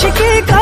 आशिकी का